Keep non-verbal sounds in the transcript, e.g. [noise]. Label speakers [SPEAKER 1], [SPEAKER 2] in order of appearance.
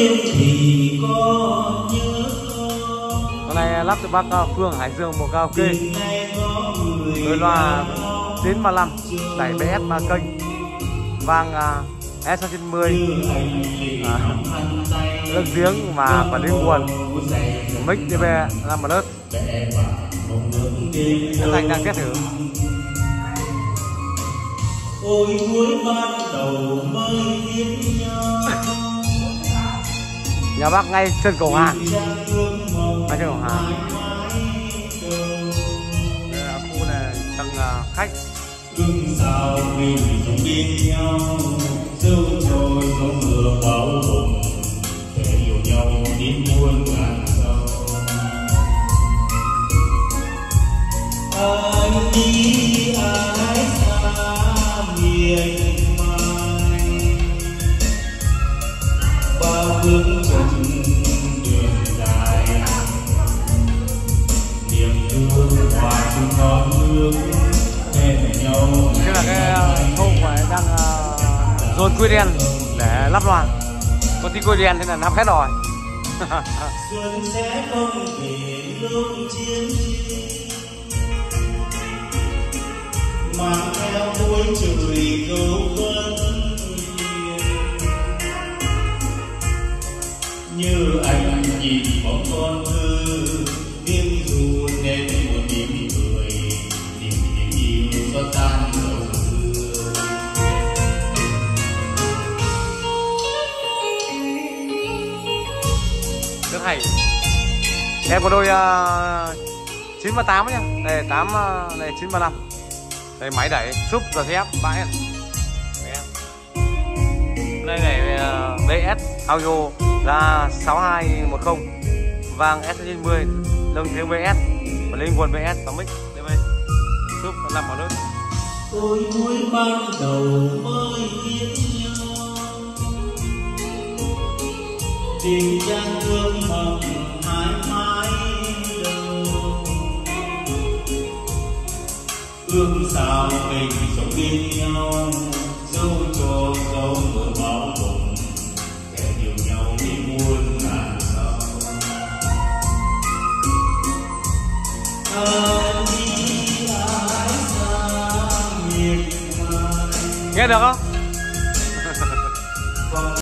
[SPEAKER 1] thì có
[SPEAKER 2] Hôm nay lắp cho bác ờ, Phương Hải Dương một cao
[SPEAKER 1] kê này
[SPEAKER 2] Đôi loa 935 đẩy BS 3 kênh. Vang uh, S690
[SPEAKER 1] anh thì
[SPEAKER 2] à,
[SPEAKER 1] nắm
[SPEAKER 2] giếng và quản lý nguồn Mic DB 5 lớp. Các anh đang test thử.
[SPEAKER 1] Ôi cuối ban đầu mới biết nhau.
[SPEAKER 2] Nhà bác ngay chân cầu
[SPEAKER 1] Hà.
[SPEAKER 2] Ngay chân cầu
[SPEAKER 1] Hà.
[SPEAKER 2] Đây là khu này tầng uh, khách.
[SPEAKER 1] Sao mình nhau trôi gió mưa để yêu nhau đến muôn ngàn sau anh đi
[SPEAKER 2] Đây là cái thôn mà đang uh, dồn quy đen để lắp loa. Công ty quy đen thế là lắp hết rồi. [laughs]
[SPEAKER 1] Xuân sẽ không về lúc chiến mang theo cuối trời câu vấn
[SPEAKER 2] hay. Em có đôi uh, tám nhá. Đây 8 uh, này 935 Đây máy đẩy súp và thép bãi Đây này à, uh, BS audio là 6210 vàng S90 Lưng tiếng BS Và linh nguồn BS và mic đây, Súp nằm ở nước.
[SPEAKER 1] Tôi cuối ban đầu mới biết Tình gian thương mộng mãi mãi đâu Ước sao mình sống bên nhau Dẫu cho dẫu mưa bão bùng Kẻ yêu nhau đi muôn ngàn sau đi ai
[SPEAKER 2] Nghe được không?